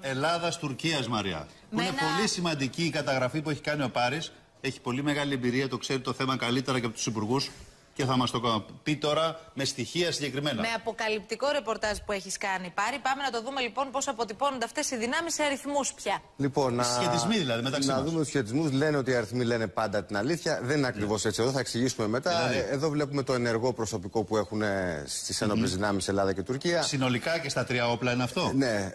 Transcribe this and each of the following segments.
Ελλάδα-Τουρκία, Μαριά. Με είναι ένα- πολύ σημαντική η καταγραφή που έχει κάνει ο Πάρης. Έχει πολύ μεγάλη εμπειρία, το ξέρει το θέμα καλύτερα και από τους υπουργούς. Και θα μας το πει τώρα με στοιχεία συγκεκριμένα. Με αποκαλυπτικό ρεπορτάζ που έχεις κάνει, Πάρη. Πάμε να το δούμε λοιπόν πώς αποτυπώνονται αυτές οι δυνάμεις σε αριθμούς πια. Λοιπόν, να, Συσχετισμοί δηλαδή μεταξύ να μας. δούμε τους σχετισμούς. Λένε ότι οι αριθμοί λένε πάντα την αλήθεια. Δεν είναι ακριβώς έτσι. Εδώ θα εξηγήσουμε μετά. Δηλαδή. Ε, Εδώ βλέπουμε το ενεργό προσωπικό που έχουν στις ενόπλες δυνάμεις Ελλάδα και Τουρκία. Συνολικά και στα τρία όπλα είναι αυτό. Ναι,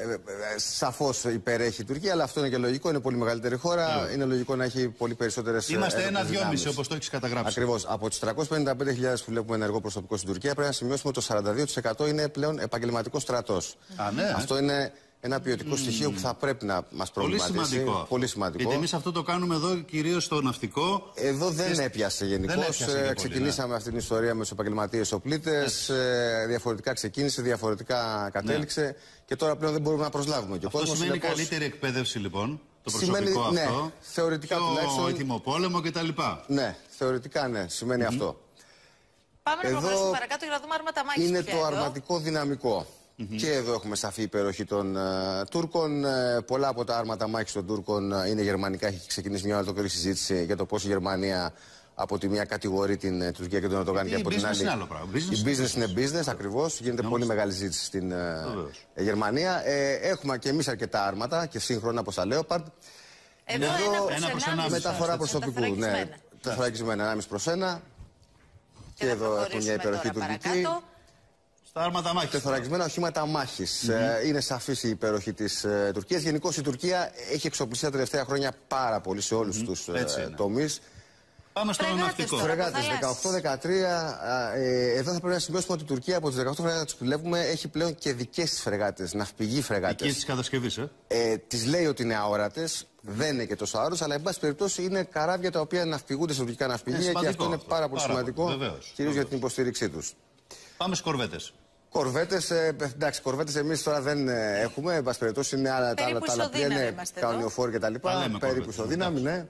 σαφώς υπερέχει η Τουρκία, αλλά αυτό είναι και λογικό. Είναι πολύ μεγαλύτερη χώρα. Είναι λογικό να έχει πολύ περισσότερες. Είμαστε ένα-δυόμιση όπως το έχεις καταγράψει. Ακριβώς. Από τις 355.000 που βλέπουμε ενεργό προσωπικό στην Τουρκία, πρέπει να σημειώσουμε ότι το 42% είναι πλέον επαγγελματικός στρατός. Α, ναι. Αυτό είναι ένα ποιοτικό στοιχείο που θα πρέπει να μας Πολύ προβληματίσει. σημαντικό. Πολύ σημαντικό. Γιατί εμείς αυτό το κάνουμε εδώ κυρίως στο ναυτικό. Εδώ δεν Και- έπιασε γενικώς. Δεν έπιασε και πολύ, Ξεκινήσαμε αυτή την ιστορία με τους επαγγελματίες οπλίτες. Διαφορετικά ξεκίνησε, διαφορετικά κατέληξε. Και τώρα πλέον δεν μπορούμε να προσλάβουμε. Και ο Αυτό κόσμος, σημαίνει συνεπώς, καλύτερη εκπαίδευση λοιπόν. Το Σημαίνει, προσωπικό ναι, αυτό. θεωρητικά πιο τουλάχιστον. έτοιμο πόλεμο κτλ. Ναι, θεωρητικά ναι, σημαίνει αυτό. Πάμε να Εδώ προχωρήσουμε παρακάτω για να δούμε άρματα μάχης. Είναι το αρματικό δυναμικό. Και εδώ έχουμε σαφή υπεροχή των ε, Τούρκων. Ε, πολλά από τα άρματα μάχης των Τούρκων ε, είναι γερμανικά. Έχει ξεκινήσει μια ολόκληρη συζήτηση για το πώς η Γερμανία από τη μία κατηγορεί την ε, Τουρκία και τον Ερντογάν και Γιατί από η την business άλλη. είναι άλλο πράγμα. Business η είναι business είναι business, ακριβώς. Γίνεται πολύ μεγάλη συζήτηση στην ε, ε, Γερμανία. Ε, έχουμε και εμείς αρκετά άρματα και σύγχρονα όπω τα Leopard. Εδώ, Εδώ ένα προς ένα προς ενάμιση. ενάμιση. Μεταφορά προσωπικού. Ναι, Μεταφραγισμένα. τεθωρακισμένα 1,5 προς 1. Και να εδώ έχουμε μια προχωρήσουμε υπεροχή τώρα τουρκική. παρακάτω. Στα άρματα μάχης. Τεθωρακισμένα οχήματα μάχης. Ε, είναι σαφής η υπεροχή της ε, Τουρκίας. Γενικώς η Τουρκία έχει εξοπλιστεί τα τελευταία χρόνια πάρα πολύ σε όλους τους Έτσι ε, είναι. τομείς. Πάμε στο Φρεγάτες ναυτικό. τώρα. Φρεγάτες θαλάσσης. 18-13. Ε, εδώ θα πρέπει να σημειώσουμε ότι η Τουρκία από τις 18 φρεγάτες που βλέπουμε έχει πλέον και δικές τη φρεγάτες, ναυπηγοί φρεγάτες. Εκεί της κατασκευής, ε. Ε, τις λέει ότι είναι αόρατες, δεν είναι και τόσο αόρατε, αλλά εν πάση περιπτώσει είναι καράβια τα οποία ναυπηγούνται σε τουρκικά ναυπηγεία και σημαντικό αυτό είναι αυτό. πάρα πολύ Πάρα πολύ, σημαντικό, βεβαίως, κυρίως για την υποστήριξή τους. Πάμε στις κορβέτες. Κορβέτες, ε, εντάξει, κορβέτες εμείς τώρα δεν ε, έχουμε. Εν πάση περιπτώσει είναι άλλα τα άλλα Περίπου τα άλλα πλοία, ισοδύναμοι είναι είμαστε εδώ. κανονιοφόροι κτλ. Τα λέμε Περίπου κορβέτες, ισοδύναμοι, εντάξει. ναι.